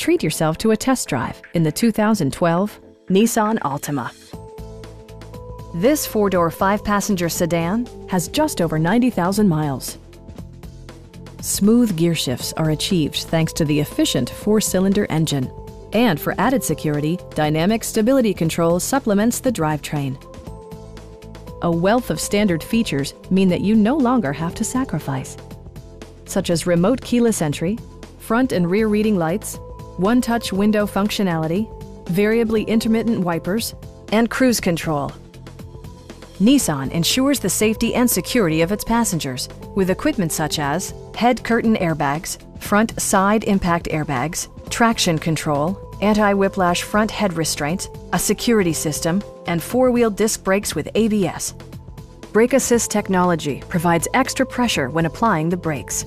treat yourself to a test drive in the 2012 Nissan Altima. This four-door, five-passenger sedan has just over 90,000 miles. Smooth gear shifts are achieved thanks to the efficient four-cylinder engine. And for added security, Dynamic Stability Control supplements the drivetrain. A wealth of standard features mean that you no longer have to sacrifice, such as remote keyless entry, front and rear reading lights, one-touch window functionality, variably intermittent wipers, and cruise control. Nissan ensures the safety and security of its passengers with equipment such as head curtain airbags, front side impact airbags, traction control, anti-whiplash front head restraints, a security system, and four-wheel disc brakes with ABS. Brake Assist technology provides extra pressure when applying the brakes.